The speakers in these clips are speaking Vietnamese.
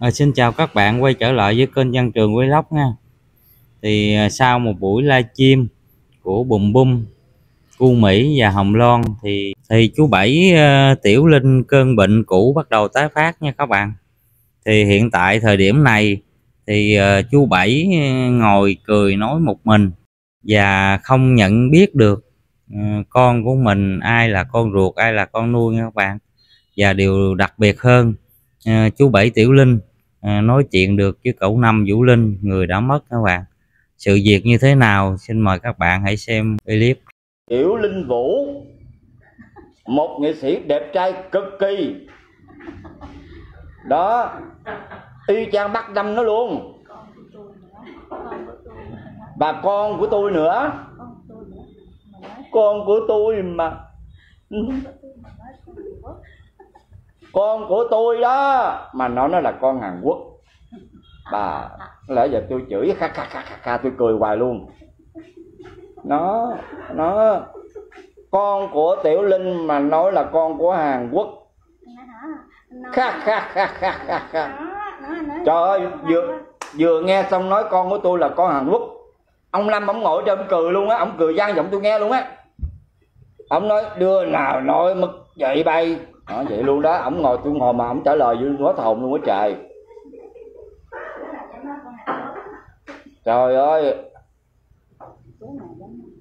À, xin chào các bạn quay trở lại với kênh Văn Trường Vlog nha. Thì à, sau một buổi livestream của Bùm Bum Cu Mỹ và Hồng Loan thì thì chú Bảy uh, Tiểu Linh cơn bệnh cũ bắt đầu tái phát nha các bạn. Thì hiện tại thời điểm này thì uh, chú Bảy ngồi cười nói một mình và không nhận biết được uh, con của mình ai là con ruột ai là con nuôi nha các bạn. Và điều đặc biệt hơn À, chú Bảy Tiểu Linh À, nói chuyện được với cậu Năm Vũ Linh người đã mất các bạn. Sự việc như thế nào? Xin mời các bạn hãy xem clip. Tiểu Linh Vũ một nghệ sĩ đẹp trai cực kỳ. Đó y chang bắt đâm nó luôn. Bà con của tôi nữa. Con của tôi mà con của tôi đó mà nó nó là con hàn quốc. Bà lỡ giờ tôi chửi kha kha kha kha, kha tôi cười hoài luôn. Nó nó con của tiểu linh mà nói là con của hàn quốc. Kha kha kha kha kha kha. Trời ơi vừa vừa nghe xong nói con của tôi là con hàn quốc. Ông lâm ông ngồi cho ông cười luôn á ông cười gian giọng tôi nghe luôn á. Ông nói đưa nào nói mực dậy bay? Đó, vậy luôn đó. Ổng ngồi tôi ngồi mà ổng trả lời với hết hồn luôn á trời. Trời ơi.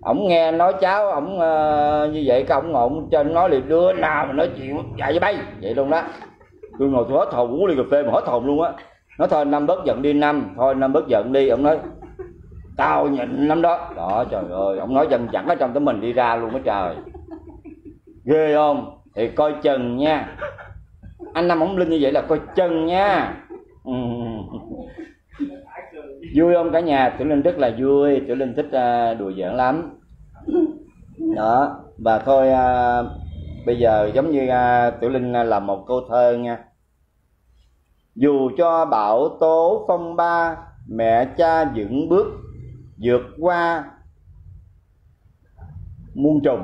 Ổng nghe nói cháu ổng uh, như vậy cái ổng ngồi ổng trên nói liền đưa nào mà nói chuyện chạy với bay. Vậy luôn đó. Tôi ngồi tôi hết hồn uống ly cà phê mà hết hồn luôn á. Nó thôi năm bớt giận đi năm. Thôi năm bớt giận đi. Ổng nói tao nhịn lắm đó. Đó trời ơi. Ổng nói dân chẳng ở trong tấm mình đi ra luôn á trời. Ghê không? Thì coi chừng nha. Anh năm ống linh như vậy là coi chừng nha. Ừ. vui không cả nhà? Tiểu linh rất là vui. Tiểu linh thích uh, đùa giỡn lắm. Đó. Và thôi uh, bây giờ giống như uh, tiểu linh là một câu thơ nha. Dù cho bão tố phong ba mẹ cha vững bước vượt qua muôn trùng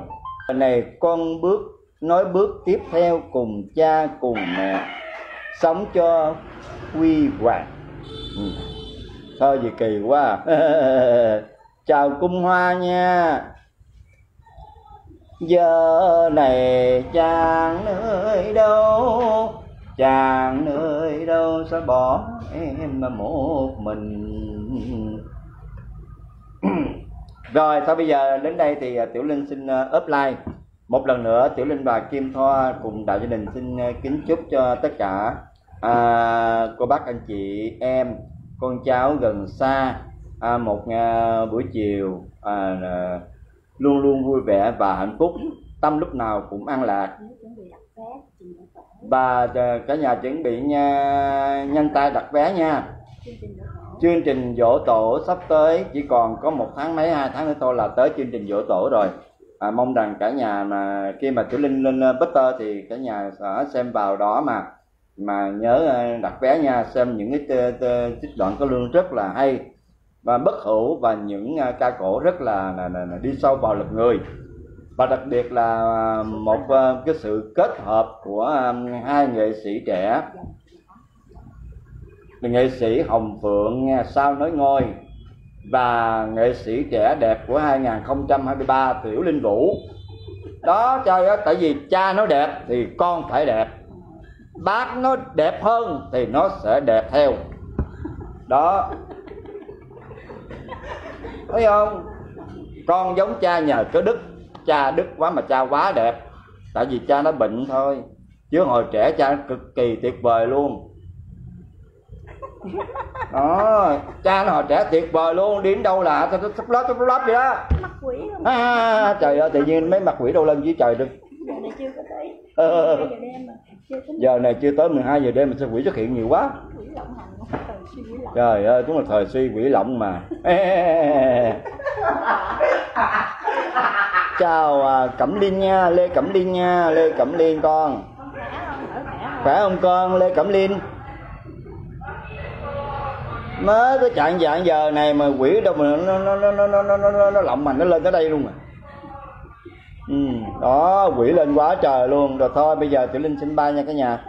này con bước nói bước tiếp theo cùng cha cùng mẹ. Sống cho quy hoàng ừ. thôi gì kỳ quá? Chào cung hoa nha. Giờ này chàng nơi đâu? Chàng nơi đâu sẽ bỏ em mà một mình? Rồi thôi bây giờ đến đây thì à, tiểu linh xin uh, up like một lần nữa tiểu linh và kim thoa cùng đại gia đình xin ờ, kính chúc cho tất cả à, cô bác anh chị em con cháu gần xa à, một à, buổi chiều à, à, luôn luôn vui vẻ và hạnh phúc. Tâm lúc nào cũng an lạc. Và cả nhà chuẩn bị nha nhanh tay đặt vé nha. Chương trình dỗ tổ sắp tới chỉ còn có một tháng mấy hai tháng nữa thôi là tới chương trình dỗ tổ rồi à, mong rằng cả nhà mà khi mà chủ linh lên ờ, Butter thì cả nhà sẽ xem vào đó mà mà nhớ ờ, đặt vé nha xem những cái ờ, trích đoạn có lương rất là hay và bất hủ và những ca cổ rất là, là, là, là đi sâu vào lực người. Và đặc biệt là một cái sự kết hợp của hai nghệ sĩ trẻ. Nghệ sĩ Hồng Phượng sao nói ngôi và nghệ sĩ trẻ đẹp của 2023 Tiểu Linh Vũ. Đó, trời ơi, tại vì cha nó đẹp thì con phải đẹp. Bác nó đẹp hơn thì nó sẽ đẹp theo. Đó. Thấy không? Con giống cha nhờ có đức. Cha đức quá mà cha quá đẹp. Tại vì cha nó bệnh thôi. Chứ hồi trẻ cha cực kỳ tuyệt vời luôn đó. Cha nó hồi trẻ tuyệt vời luôn đi đến đâu là sắp lót sắp lót vậy đó mặt quỷ không à, trời ơi tự nhiên mấy mặt quỷ đâu lên với trời được. Giờ này chưa có tới. Ờ, giờ đêm mà chưa giờ này chưa tới 12 giờ đêm mà sao quỷ xuất hiện nhiều quá? Quỷ lộng hành quỷ lộng. Trời ơi đúng là thời suy quỷ lộng mà. Chào à, cẩm liên nha lê cẩm liên nha lê cẩm liên con. Khỏe không con lê cẩm liên mới cái trạng dạng giờ này mà quỷ đâu mà nó nó nó nó nó nó nó, nó lộng mình nó lên tới đây luôn à. Ừ đó quỷ lên quá trời luôn. Rồi thôi bây giờ tiểu linh xin bay nha cả nhà.